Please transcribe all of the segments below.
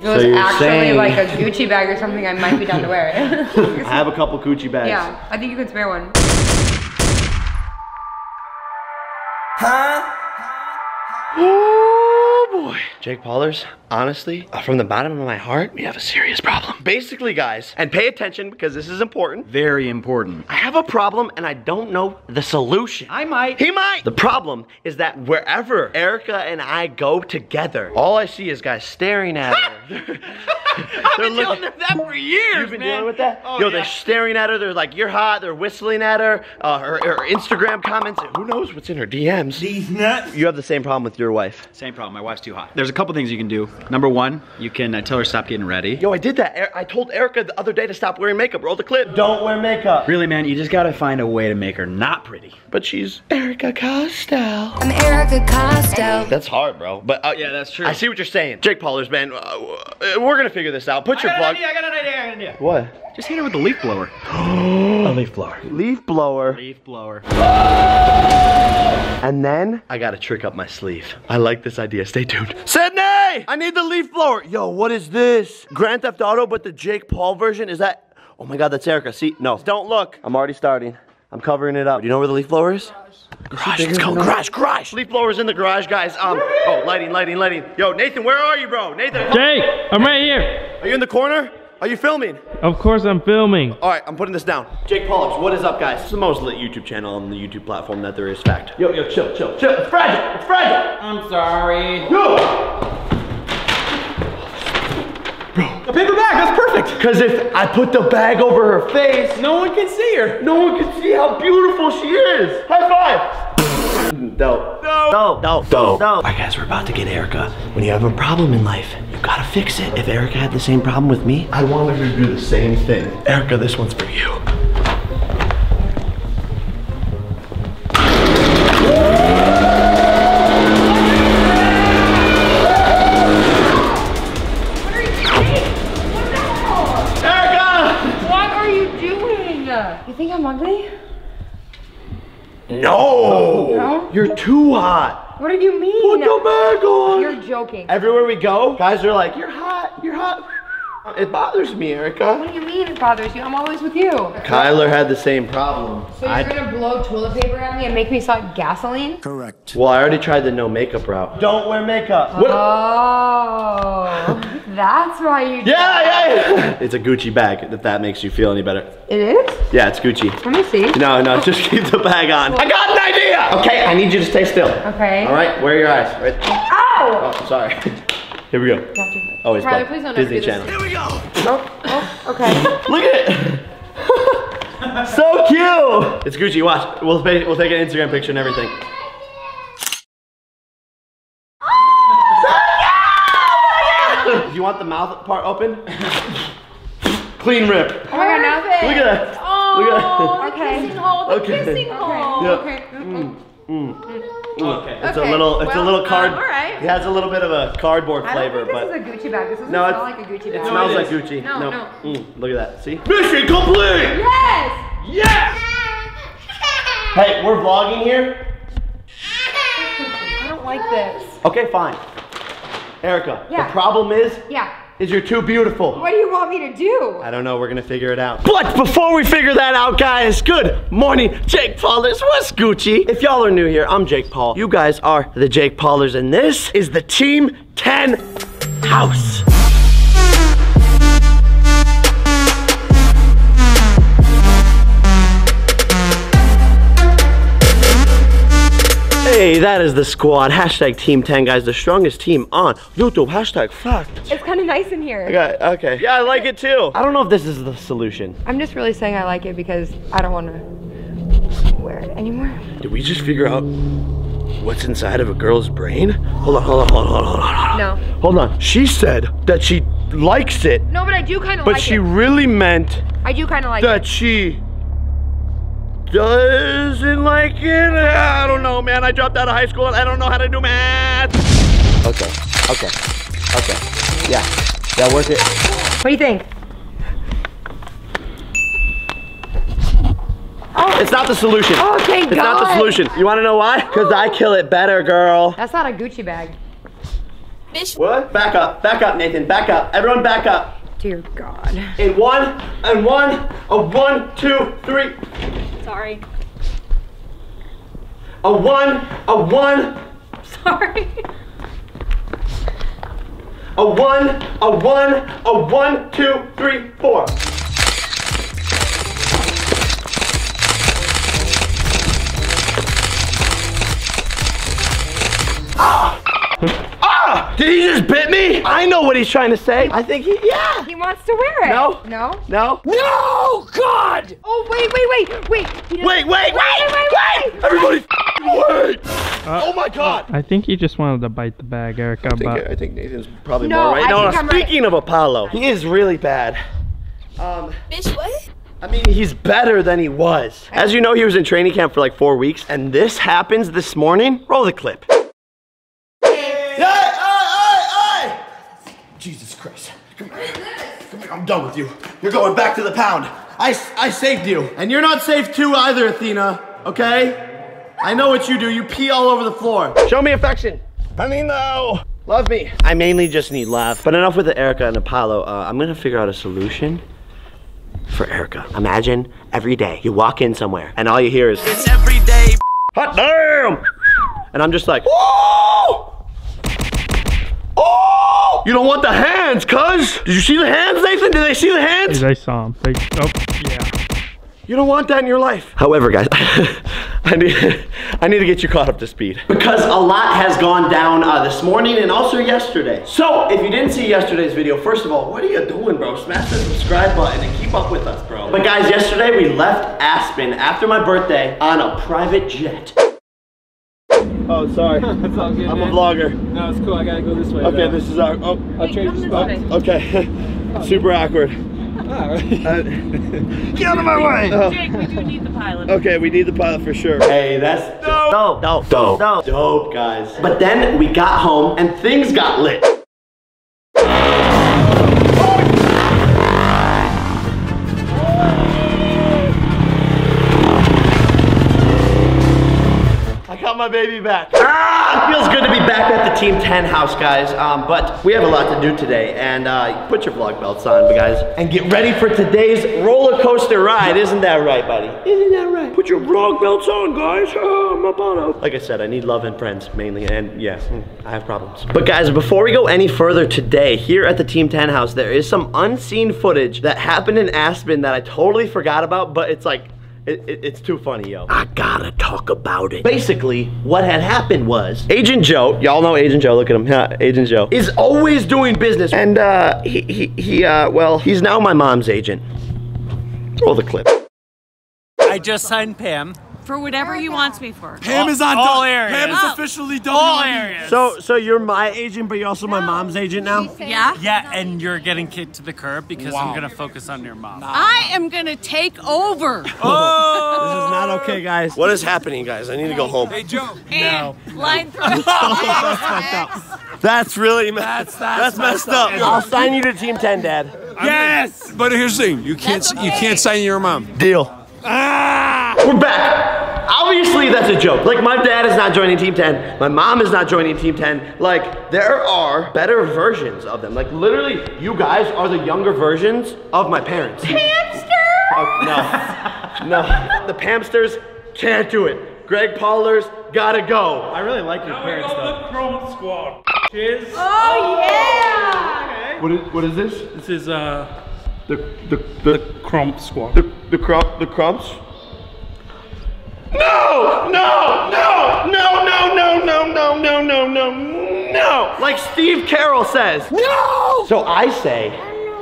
If it was you're actually saying- like a Gucci bag or something, I might be down to wear it. I have a couple Gucci bags. yeah, I think you can spare one. Oh boy. Jake Paulers, honestly, uh, from the bottom of my heart, we have a serious problem. Basically, guys, and pay attention because this is important. Very important. I have a problem and I don't know the solution. I might. He might. The problem is that wherever Erika and I go together, all I see is guys staring at her. I've been dealing with that for years, You've been man. dealing with that? Oh, Yo, yeah. they're staring at her. They're like, you're hot. They're whistling at her. Uh, her, her Instagram comments. Who knows what's in her DMs? These nuts. You have the same problem with your wife. Same problem. My wife's too hot. There's a couple things you can do. Number one, you can uh, tell her stop getting ready. Yo, I did that. Er- I told Erika the other day to stop wearing makeup. Roll the clip. Don't wear makeup. Really, man, you just gotta find a way to make her not pretty. But she's Erika Costello. I'm Erika Costello. That's hard, bro. But uh, Yeah, that's true. I see what you're saying. Jake Paulers, man. Uh, we're gonna figure this out. Put your plug. I got an idea. I got an idea. What? Just hit her with the leaf blower. a leaf blower. Leaf blower. Leaf blower. And then I got a trick up my sleeve. I like this idea. Stay tuned. Sydney! I need the leaf blower. Yo, what is this? Grand Theft Auto, but the Jake Paul version? Is that? Oh my God, that's Erika. See? No. Don't look. I'm already starting. I'm covering it up. Do you know where the leaf blower is? Garage. Let's go. Garage. Garage. Leaf blower's in the garage, guys. Um. Oh, lighting, lighting, lighting. Yo, Nathan, where are you, bro? Nathan. Jake, I'm right here. Are you in the corner? Are you filming? Of course I'm filming. All right, I'm putting this down. Jake Paulers, what is up, guys? It's the most lit YouTube channel on the YouTube platform that there is. Fact. Yo, yo, chill, chill, chill. It's fragile. It's fragile. I'm sorry. Yo. A paper bag. That's perfect. Because if I put the bag over her face, No one can see her. no one can see how beautiful she is. High five. Dope. No. No. No. No. No. All right, guys, we're about to get Erika. When you have a problem in life, you gotta fix it. If Erika had the same problem with me, I want her to do the same thing. Erika, this one's for you. Erika! What are you doing? You think I'm ugly? No! No? You're too hot. What do you mean? Put the bag on. You're joking. Everywhere we go, guys are like, you're hot, you're hot. It bothers me, Erika. What do you mean it bothers you? I'm always with you. Kyler had the same problem. So you're I- gonna blow toilet paper at me and make me suck gasoline? Correct. Well, I already tried the no makeup route. Don't wear makeup. Oh, what? Oh, that's why you. yeah, yeah, yeah. It's a Gucci bag, if that makes you feel any better. It is? Yeah, it's Gucci. Let me see. No, no, just keep the bag on. I got an idea! Okay, I need you to stay still. Okay. All right, where are your eyes? Right. Ow! Oh, oh sorry. Here we go. Got you. Always Riley, please don't ever Disney do this. Channel. Here we go. Oh, oh, okay. Look at it. so cute. It's Gucci. Watch. We'll take, we'll take an Instagram picture and everything. Do you want the mouth part open? Clean rip. Oh my god, nothing. Look at that. Oh, Look at that. okay. Kissing hole, the Okay. kissing Okay. hole. Yeah. Okay. Mm. Mm. Mm. Okay. It's a little. It's a little card. um, all right. It has a little bit of a cardboard I flavor, don't but this is a Gucci bag. This doesn't No, smell it's- like a Gucci bag. it smells it like is. Gucci. No, no. Mm, look at that. See? Mission complete. Yes! Yes! Hey, we're vlogging here. I don't like this. Okay, fine. Erika, Yeah. the problem is, Yeah. Is you're too beautiful. What do you want me to do? I don't know. We're gonna figure it out. But before we figure that out, guys, good morning, Jake Paulers. What's Gucci? If y'all are new here, I'm Jake Paul. You guys are the Jake Paulers, and this is the Team 10 House. Hey, that is the squad. Hashtag Team 10, guys. The strongest team on YouTube. Hashtag fact. It's kind of nice in here. Okay, okay. Yeah, I like it too. I don't know if this is the solution. I'm just really saying I like it because I don't want to wear it anymore. Did we just figure out what's inside of a girl's brain? Hold on, hold on, hold on, hold on, hold on. No. Hold on. She said that she likes it, No, but I do kind of but she really meant I do kind of like that it. she doesn't like it. I don't know, man. I dropped out of high school I don't know how to do math. Okay, okay, okay. Yeah, that worth it. What do you think? Oh. It's not the solution. Oh, thank It's not the solution. You want to know why? Because I kill it better, girl. That's not a Gucci bag. Bitch. What? Back up, back up, Nathan, back up. Everyone back up. Dear God. In one, and one, a one, two, three. Sorry. A one, a one, Sorry. a one, a one, a one, two, three, four. Ah! Did he just bit me? I know what he's trying to say. I think he, yeah. He wants to wear it. No. No? No. No, God! Oh, wait, wait, wait, wait. He doesn't- Wait, wait, wait, wait, wait! Everybody, f***ing wait! oh my God! I think he just wanted to bite the bag, Erika, I think, but I think Nathan's probably No, more right. I no, think no, I'm right. speaking of Apollo, he is really bad. Um, Bitch, what? I mean, he's better than he was. As you know, he was in training camp for like four weeks, and this happens this morning. Roll the clip. Hey, hey, hey, hey! Jesus Christ. Come here. Come here. I'm done with you. You're going back to the pound. I, I saved you. And you're not safe too either, Athena. Okay? I know what you do. You pee all over the floor. Show me affection. I mean, no. Love me. I mainly just need love. But enough with the Erika and Apollo. Uh, I'm gonna figure out a solution for Erika. Imagine every day you walk in somewhere and all you hear is It's every day. Hot damn! And I'm just like, oh! You don't want the hands, cuz! Did you see the hands, Nathan? Did they see the hands? I saw them. They, oh, yeah. You don't want that in your life. However, guys, I need I need to get you caught up to speed because a lot has gone down uh, this morning and also yesterday. So if you didn't see yesterday's video, first of all, what are you doing, bro? Smash the subscribe button and keep up with us, bro. But guys, yesterday we left Aspen after my birthday on a private jet. Oh, sorry. It's all good, I'm a vlogger. No, it's cool. I gotta go this way. Okay, though. this is our. Oh, I'll trade you spot. okay. Super awkward. Alright. Uh, get out of my way! Jake, we do need the pilot. Okay, we need the pilot for sure. Hey, that's dope. Dope. Dope. Dope. Dope, guys. But then we got home and things got lit. My baby back. Ah, it feels good to be back at the Team 10 house, guys. Um, but we have a lot to do today, and uh, put your vlog belts on, guys, and get ready for today's roller coaster ride. Isn't that right, buddy? Isn't that right? Put your vlog belts on, guys. Oh, on it. Like I said, I need love and friends mainly, and yeah, I have problems. But guys, before we go any further today, here at the Team 10 house, there is some unseen footage that happened in Aspen that I totally forgot about, but it's like it, it- it's too funny, yo. I gotta talk about it. Basically, what had happened was Agent Joe, y'all know Agent Joe, look at him, yeah, Agent Joe, is always doing business. And uh, he, he, he uh, well, he's now my mom's agent. Roll the clip. I just signed Pam. For whatever he wants me for. Pam is on all areas. Pam is Oh. officially all areas. So, so you're my agent, but you're also my mom's agent now? Yeah? yeah, and you're getting kicked to the curb because I'm gonna focus on your mom. I am gonna take over. Oh, This is not okay, guys. What is happening, guys? I need to go home. Hey, Joe. And line through. That's really messed. That's, messed up. I'll sign you to Team 10, Dad. Yes. But here's the thing: you can't That's you can't sign your mom. Deal. Ah! We're back. Obviously, that's a joke. Like, my dad is not joining Team 10. My mom is not joining Team 10. Like, there are better versions of them. Like, literally, you guys are the younger versions of my parents. Hamster! Oh, no. No. The Pamsters can't do it. Greg Paulers gotta go. I really like your parents though. The Chrome Squad. Cheers. Oh yeah! What is, what is this? This is uh The, the, the, Chrome Squad. the, the, crump, the crumps? No! No! No! No! No! No! No! No! No! No! No! No! Like Steve Carell says. No! So I say,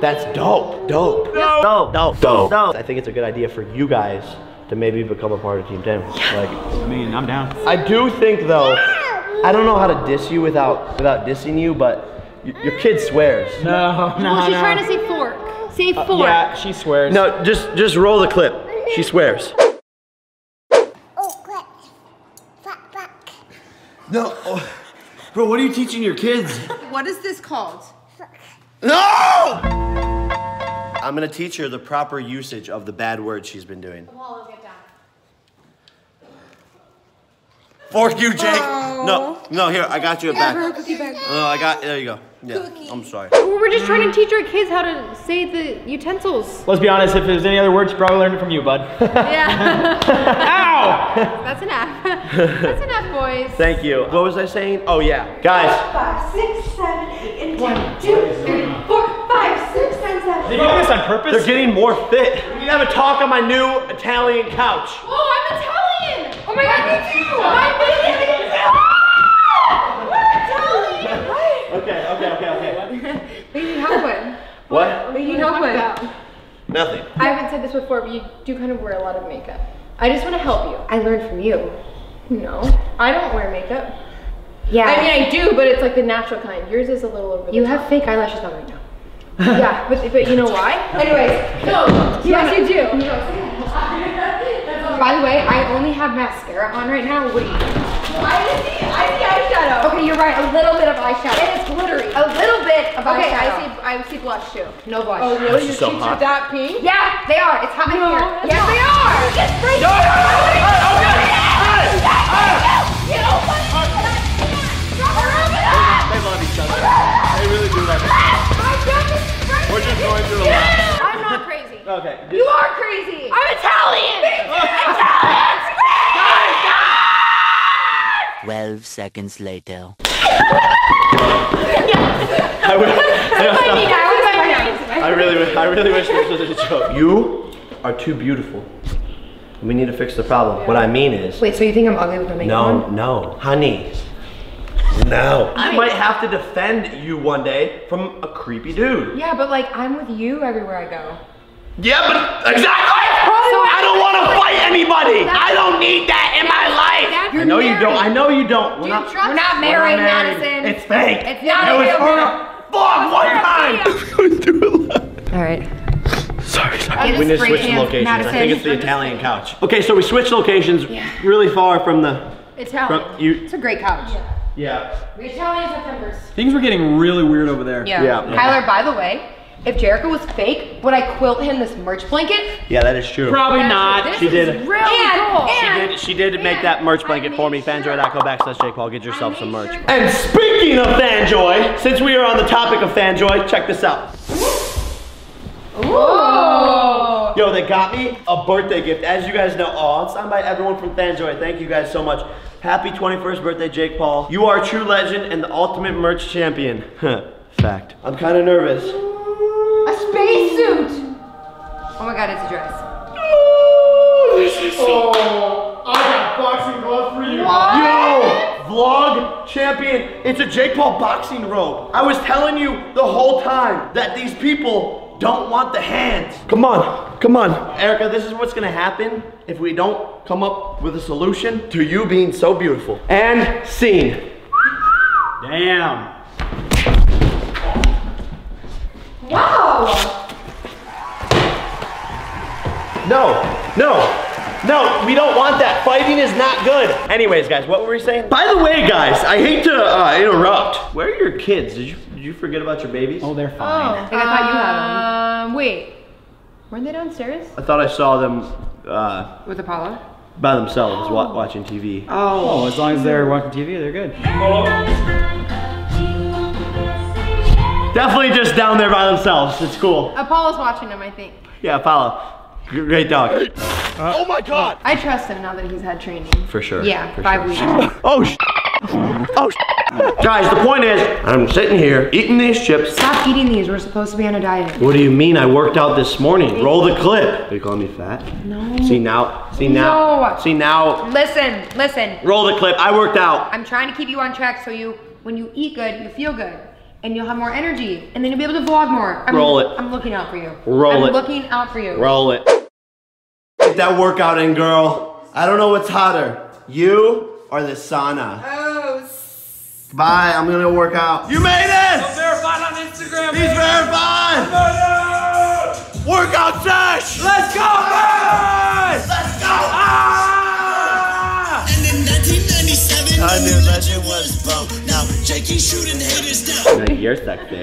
that's dope. Dope. No. Dope. Dope. Dope. Dope. I think it's a good idea for you guys to maybe become a part of Team 10. Like, I mean, I'm down. I do think though, I don't know how to diss you without without dissing you, but your kid swears. No, no, Well, she's no. trying to say fork. Say fork. yeah, she swears. No, just just roll the clip. She swears. No, oh, bro, what are you teaching your kids? What is this called? No! I'm gonna teach her the proper usage of the bad words she's been doing. Fork you, Jake. No, no, here, I got you a bag. Oh, I got, there you go. Yeah, I'm sorry. We're just trying to teach our kids how to say the utensils. Let's be honest, if there's any other words, you probably learned it from you, bud. Yeah. Ow! That's enough. That's enough, boys. Thank you. What was I saying? Oh, yeah. Guys, Five, six, seven, eight, and ten. Two, three, four, five, six, seven, seven. Did you do this on purpose? they're getting more fit. We need to have a talk on my new Italian couch. Oh, I'm Italian. Oh my God, me too. I'm Italian. Okay, okay, okay, okay. We need help with. What? We need help with. Nothing. I haven't said this before, but you do kind of wear a lot of makeup. I just want to help you. I learned from you. No, I don't wear makeup. Yeah. I mean, I do, but it's like the natural kind. Yours is a little over the you top. have fake eyelashes on right now. Yeah, but, but you know why? Anyways, no. Yes, you do. By the way, I only have mascara on right now. What do you think? I see, I see eyeshadow. Okay, you're right. A little bit of eyeshadow. And it's glittery. A little bit of Okay, eyeshadow. I see. I see blush too. No blush. Oh, really? Your so cheeks hot. are that pink? Yeah, they are. It's hot in No, here. Yes, not. they are. Just break They seconds later. I, will, I really, wish- I really wish this was a joke. You are too beautiful. We need to fix the problem. What I mean is, Wait, so you think I'm ugly with my makeup no, on? no, honey, no. I might have to defend you one day from a creepy dude. Yeah, but like I'm with you everywhere I go. Yeah, but exactly. I don't want to fight anybody. I don't need that in my life. I know you don't. I know you don't. We're not, We're not we're married, not married. Madison. It's fake. It's not It was real. for a fuck one time. All right. Sorry, sorry. We need to switch can, locations. I think it's the Italian couch. Okay, so we switched locations yeah. really far from the. Italian. From you. It's a great couch. Yeah. The Italians have tempers. Things were getting really weird over there. Yeah. Yeah. Tyler, by the way, if Jerica was fake, would I quilt him this merch blanket? Yeah, that is true. Probably not. This She is did. really And- cool. and- She did, she did make that merch blanket for me. made sure- Fanjoy.co backslash Jake Paul. Get yourself some merch. sure- And speaking of Fanjoy, since we are on the topic of Fanjoy, check this out. Oh. Yo, they got me a birthday gift. As you guys know, oh, it's signed by everyone from Fanjoy. Thank you guys so much. Happy 21st birthday, Jake Paul. You are a true legend and the ultimate merch champion. Fact. I'm kind of nervous. A spacesuit. Oh my god, it's a dress. No! Oh, oh I got boxing road for you! Yo, vlog champion. It's a Jake Paul boxing robe. I was telling you the whole time that these people don't want the hands. Come on, come on. Erika, this is what's gonna happen if we don't come up with a solution to you being so beautiful. And scene. Damn. No, no, no, we don't want that. Fighting is not good. Anyways, guys, what were we saying? By the way, guys, I hate to uh, interrupt. Where are your kids? Did you did you forget about your babies? Oh, they're fine. Like I thought you had them. Um, wait. Weren't they downstairs? I thought I saw them uh. With Apollo? by themselves wa- watching TV. Oh, as long as they're watching TV, they're good. Definitely just down there by themselves. It's cool. Apollo's watching them, I think. Yeah, Apollo. G- Great dog. Uh, oh my god. I trust him now that he's had training. For sure. Yeah, for five sure. weeks. Oh, sh- oh, sh- guys. The point is, I'm sitting here eating these chips. Stop eating these. We're supposed to be on a diet. What do you mean? I worked out this morning. Roll the clip. Are you calling me fat? No. See now. See now. No. See now. Listen, listen. Roll the clip. I worked out. I'm trying to keep you on track so you, when you eat good, you feel good. And you'll have more energy. And then you'll be able to vlog more. I'm, Roll it. I'm looking out for you. Roll I'm it. looking out for you. Roll it. Get that workout in, girl. I don't know what's hotter, you or the sauna. Oh, Bye. I'm gonna work out. You made it. Verified on Instagram. He's verified. Workout sesh. Let's go, boys. Let's go. Ah! And in 1997, I knew legend was broke. Now Jakey shooting haters down. Now you you're sexy.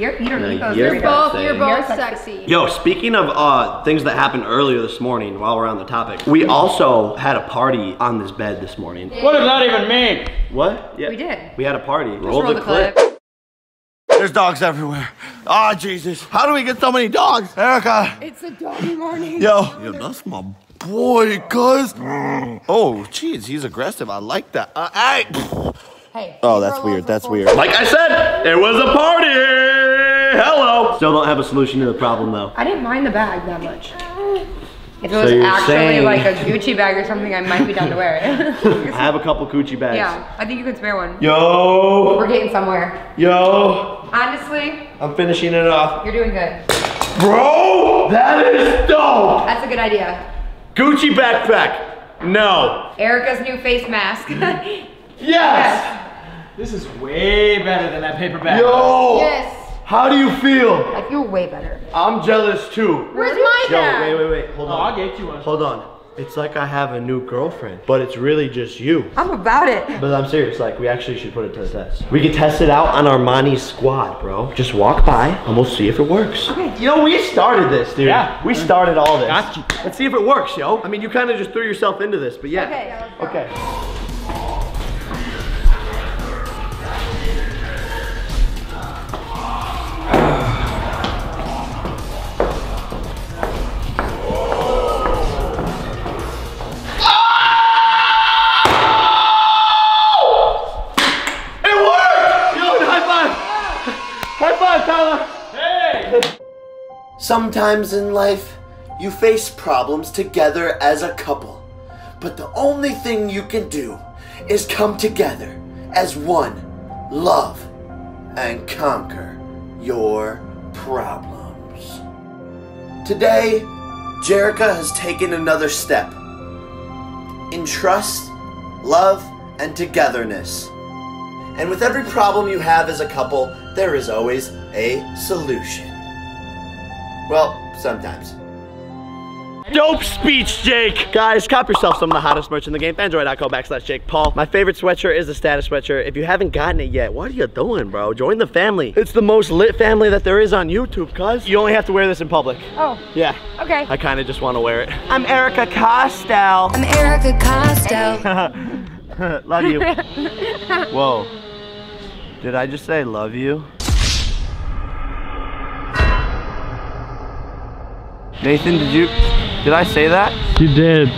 You're, you don't No, need those. you're very both- good. you're both sexy. Yo, speaking of uh, things that happened earlier this morning while we're on the topic, we also had a party on this bed this morning. What does that even mean? What? Yeah. We did. We had a party. Roll, roll the, the clip. clip. There's dogs everywhere. Ah, Jesus. How do we get so many dogs? Erika. It's a doggy morning. Yo. Yo, that's my boy, cuz. Oh, jeez, he's aggressive. I like that. Uh, hey. Hey. Oh, that's weird. That's weird. Like I said, it was a party. Hello. Still don't have a solution to the problem, though. I didn't mind the bag that much. If it So was actually saying- like a Gucci bag or something, I might be down to wear it. I have a couple Gucci bags. yeah, I think you can spare one. Yo. We're getting somewhere. Yo. Honestly, I'm finishing it off. you're doing good. Bro, that is dope. That's a good idea. Gucci backpack. No. Erika's new face mask. Yes. This is way better than that paper bag. Yo. yes. How do you feel? I feel way better. I'm jealous too. Where's my Yo, bag? wait, wait, wait. Hold Oh, on. I'll get you one. Hold on. It's like I have a new girlfriend, but it's really just you. I'm about it. But I'm serious, like we actually should put it to the test. We can test it out on Armani's squad, bro. Just walk by and we'll see if it works. You know, we started this, dude. Yeah. We started all this. Got you. Let's see if it works, yo. I mean, you kind of just threw yourself into this, but yeah. Okay, yeah, let's go. Okay. Sometimes in life, you face problems together as a couple. But the only thing you can do is come together as one, love, and conquer your problems. Today, Jerica has taken another step in trust, love, and togetherness. And with every problem you have as a couple, there is always a solution. Well, sometimes. Dope speech, Jake! Guys, cop yourself some of the hottest merch in the game. Fanjoy.co backslash Jake Paul. My favorite sweatshirt is the status sweatshirt. If you haven't gotten it yet, what are you doing, bro? Join the family. It's the most lit family that there is on YouTube, cuz. You only have to wear this in public. Oh, Yeah. okay. I kind of just want to wear it. I'm Erika Costell. I'm Erika Costello. love you. Whoa. Did I just say love you? Nathan, did you, did I say that? You did.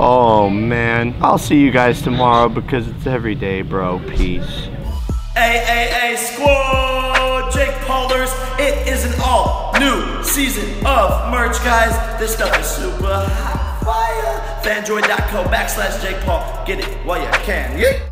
Oh man. I'll see you guys tomorrow because it's every day, bro. Peace. AAA Squad, Jake Paulers. It is an all new season of merch, guys. This stuff is super hot fire. Fanjoy.co backslash Jake Paul. Get it while you can. Yeah.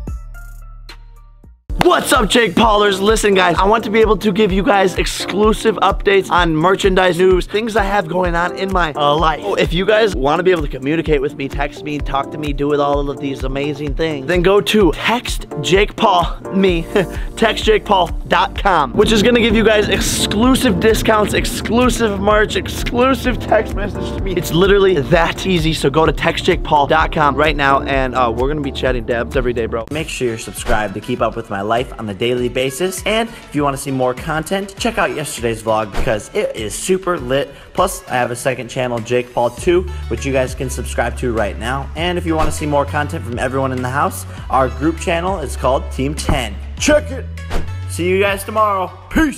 What's up, Jake Paulers? Listen, guys, I want to be able to give you guys exclusive updates on merchandise news, things I have going on in my uh, life. Oh, if you guys want to be able to communicate with me, text me, talk to me, do with all of these amazing things, then go to text Jake Paul me, textjakepaul.com, which is gonna give you guys exclusive discounts, exclusive merch, exclusive text message to me. It's literally that easy. So go to textjakepaul.com right now, and uh, we're gonna be chatting dabs every day, bro. Make sure you're subscribed to keep up with my life on a daily basis. And if you want to see more content, check out yesterday's vlog because it is super lit. Plus, I have a second channel, Jake Paul 2, which you guys can subscribe to right now. And if you want to see more content from everyone in the house, our group channel is called Team 10. Check it! See you guys tomorrow. Peace!